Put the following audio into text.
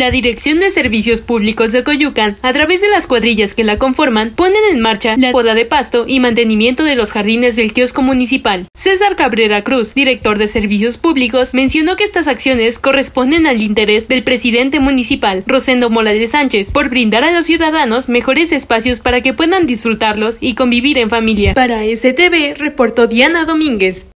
La Dirección de Servicios Públicos de Coyucan, a través de las cuadrillas que la conforman, ponen en marcha la poda de pasto y mantenimiento de los jardines del kiosco municipal. César Cabrera Cruz, director de Servicios Públicos, mencionó que estas acciones corresponden al interés del presidente municipal, Rosendo Mola de Sánchez, por brindar a los ciudadanos mejores espacios para que puedan disfrutarlos y convivir en familia. Para STV, reportó Diana Domínguez.